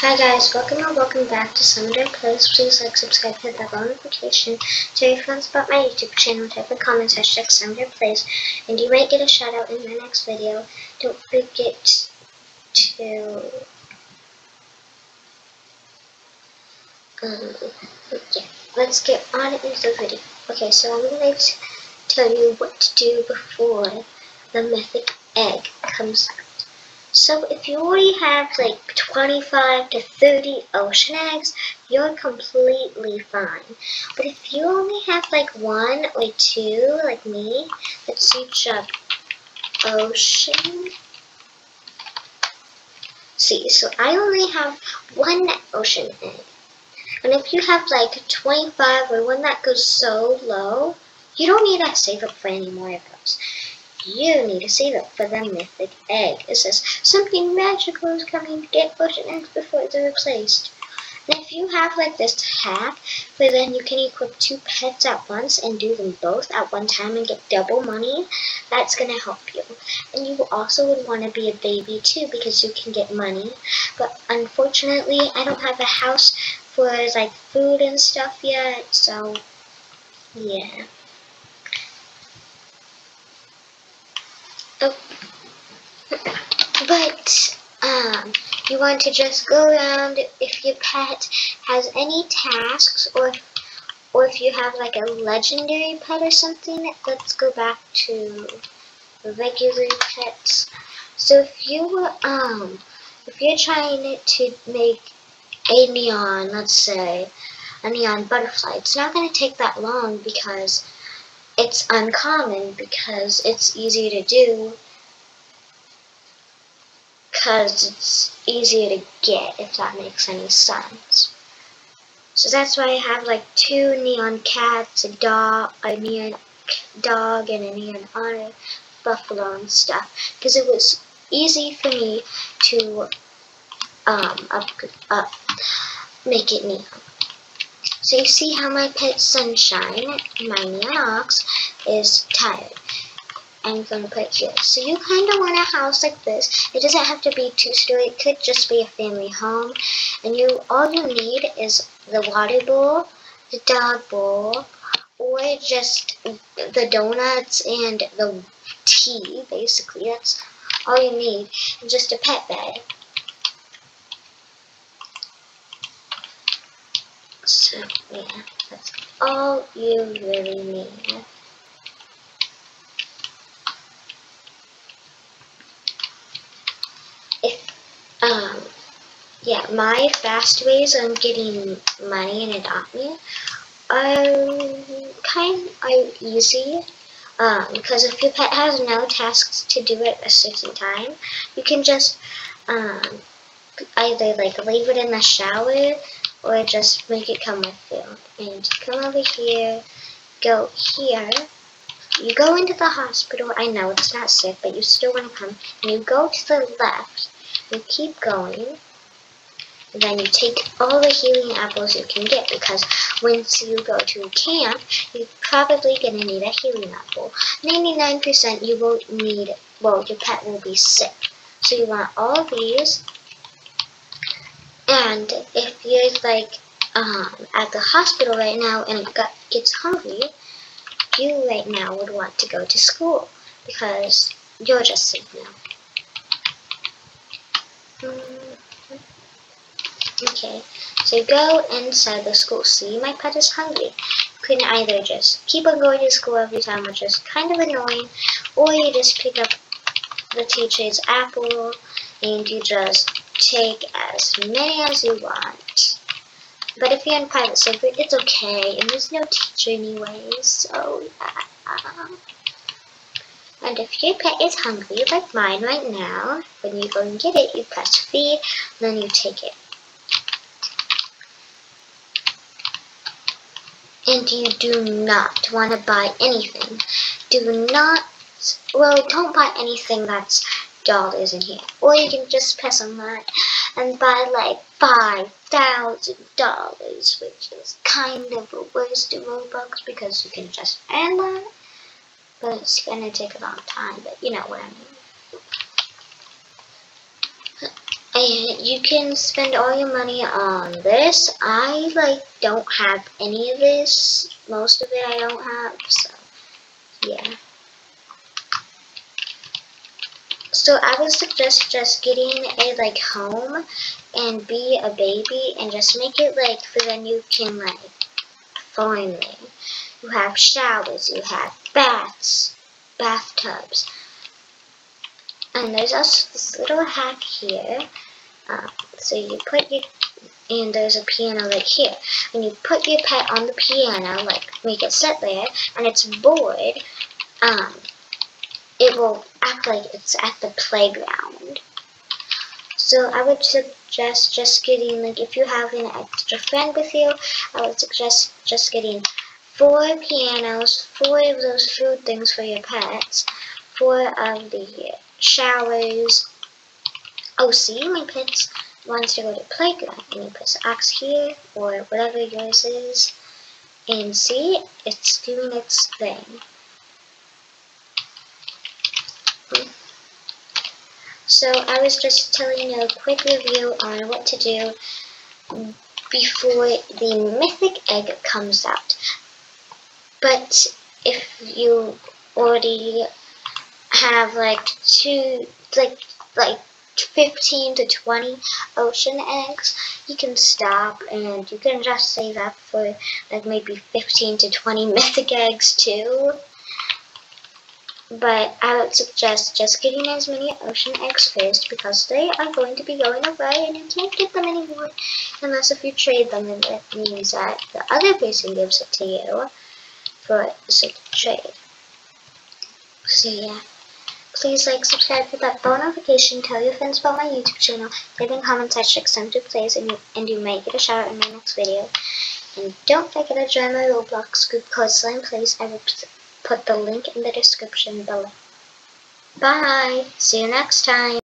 Hi guys, welcome or welcome back to Summer Plays. Please like, subscribe, hit that bell notification. Tell your friends about my YouTube channel, type in comments, hashtag Summer Plays, and you might get a shout out in my next video. Don't forget to um yeah, let's get on into the video. Okay, so I'm gonna tell you what to do before the mythic egg comes. So if you already have like 25 to 30 ocean eggs, you're completely fine. But if you only have like one or two, like me, let's each of ocean. See, so I only have one ocean egg. And if you have like 25 or one that goes so low, you don't need to save up for any more of those. You need to save up for the mythic egg. It says something magical is coming to get ocean eggs before they're replaced. And if you have like this hack, where then you can equip two pets at once and do them both at one time and get double money, that's going to help you. And you also would want to be a baby too because you can get money. But unfortunately, I don't have a house for like food and stuff yet, so yeah. Oh. But, um, you want to just go around if your pet has any tasks or or if you have like a legendary pet or something, let's go back to regular pets. So if you, um, if you're trying to make a neon, let's say, a neon butterfly, it's not going to take that long because it's uncommon because it's easy to do because it's easier to get if that makes any sense. So that's why I have like two neon cats, a dog, a neon dog, and a neon otter, buffalo and stuff because it was easy for me to um, up, up, make it neon. So you see how my pet Sunshine, my neon ox, is tired. I'm going to put here. So you kind of want a house like this. It doesn't have to be two-story. It could just be a family home. And you all you need is the water bowl, the dog bowl, or just the donuts and the tea, basically. That's all you need. And just a pet bed. So, yeah, that's all you really need. If, um, yeah, my fast ways on getting money and adopt me are kind are easy. Um, because if your pet has no tasks to do at a certain time, you can just um, either like leave it in the shower or just make it come with you. And come over here, go here. You go into the hospital. I know it's not sick, but you still want to come. And you go to the left. You keep going. And then you take all the healing apples you can get because once you go to camp, you're probably going to need a healing apple. 99% you won't need, well, your pet will be sick. So you want all these and if you're like um, at the hospital right now and gets hungry, you right now would want to go to school because you're just sick now. Mm-hmm. Okay, so go inside the school. See, my pet is hungry. You can either just keep on going to school every time, which is kind of annoying, or you just pick up the teacher's apple and you just take as many as you want. But if you're in private server, it's okay, and there's no teacher anyway, so yeah. And if your pet is hungry, like mine right now, when you go and get it, you press feed, then you take it. And you do not want to buy anything. Do not, well, don't buy anything that's dollars in here. Or you can just press on that and buy like five thousand dollars, which is kind of a waste of Robux because you can just earn that. But it's gonna take a long time, but you know what I mean. And you can spend all your money on this. I like don't have any of this. Most of it I don't have, so yeah. So I would suggest just getting a like home and be a baby and just make it like so then you can like finally you have showers, you have baths, bathtubs. And there's also this little hack here um, so you put your, and there's a piano like here. And you put your pet on the piano, like make it sit there, and it's bored, um, it will act like it's at the playground. So I would suggest just getting, like if you have an extra friend with you, I would suggest just getting four pianos, four of those food things for your pets, four of the showers, Oh, see, my pet wants to go to playground. And you press X here, or whatever yours is. And see, it's doing its thing. So I was just telling you a quick review on what to do before the mythic egg comes out. But if you already have like two, like, like 15 to 20 ocean eggs, you can stop and you can just save up for like maybe 15 to 20 mythic eggs too. But I would suggest just getting as many ocean eggs first because they are going to be going away and you can't get them anymore unless if you trade them and it means that the other person gives it to you for the trade. So yeah. Please like, subscribe, hit that bell notification, tell your friends about my YouTube channel, leave in comments that Trickstone plays, and you, and you might get a shout out in my next video. And don't forget to join my Roblox group called Slime Playz. I will put the link in the description below. Bye! See you next time!